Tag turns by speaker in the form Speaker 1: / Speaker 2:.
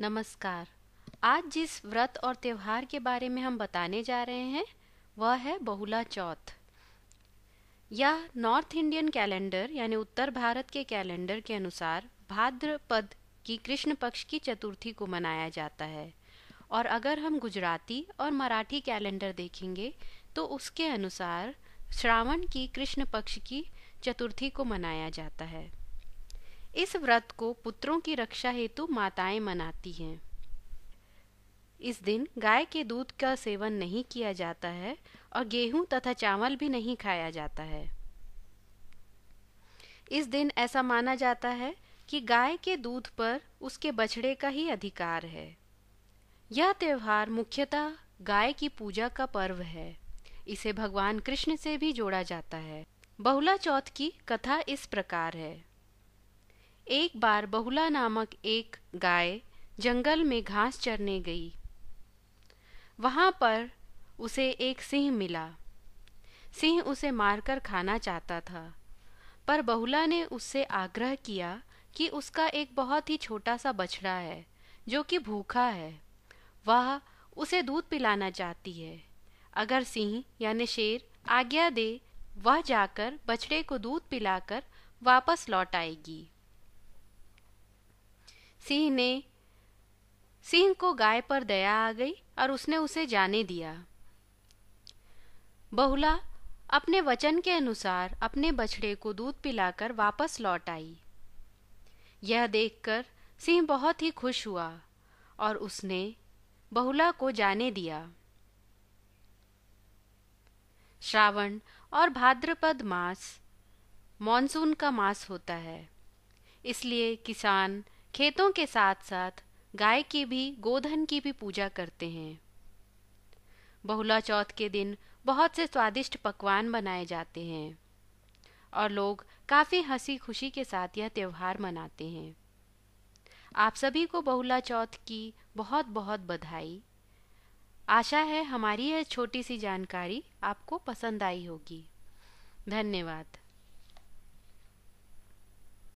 Speaker 1: नमस्कार। आज जिस व्रत और त्यौहार के बारे में हम बताने जा रहे हैं, वह है बहुला चौथ। यह नॉर्थ इंडियन कैलेंडर, यानी उत्तर भारत के कैलेंडर के अनुसार भाद्रपद की कृष्ण पक्ष की चतुर्थी को मनाया जाता है। और अगर हम गुजराती और मराठी कैलेंडर देखेंगे तो उसके अनुसार श्रावण की कृष्ण पक्ष की चतुर्थी को मनाया जाता है। इस व्रत को पुत्रों की रक्षा हेतु माताएँ मनाती हैं। इस दिन गाय के दूध का सेवन नहीं किया जाता है और गेहूँ तथा चावल भी नहीं खाया जाता है। इस दिन ऐसा माना जाता है कि गाय के दूध पर उसके बछड़े का ही अधिकार है। यह त्योहार मुख्यतः गाय की पूजा का पर्व है। इसे भगवान कृष्ण से भी जोड़ा जाता है। बहुला चौथ की कथा इस प्रकार है। एक बार बहुला नामक एक गाय जंगल में घास चरने गई। वहाँ पर उसे एक सिंह मिला। सिंह उसे मारकर खाना चाहता था, पर बहुला ने उससे आग्रह किया कि उसका एक बहुत ही छोटा सा बछड़ा है, जो कि भूखा है। वह उसे दूध पिलाना चाहती है। अगर सिंह यानी शेर आज्ञा दे, वह जाकर बछड़े को दूध पिलाकर वापस लौट आएगी। सिंह ने, सिंह को गाय पर दया आ गई और उसने उसे जाने दिया। बहुला अपने वचन के अनुसार अपने बछड़े को दूध पिलाकर वापस लौट आई। यह देखकर सिंह बहुत ही खुश हुआ और उसने बहुला को जाने दिया। श्रावण और भाद्रपद मास, मॉनसून का मास होता है, इसलिए किसान खेतों के साथ साथ गाय की भी, गोधन की भी पूजा करते हैं। बहुला चौथ के दिन बहुत से स्वादिष्ट पकवान बनाए जाते हैं और लोग काफ़ी हँसी खुशी के साथ यह त्योहार मनाते हैं। आप सभी को बहुला चौथ की बहुत बहुत बधाई। आशा है हमारी यह छोटी सी जानकारी आपको पसंद आई होगी। धन्यवाद।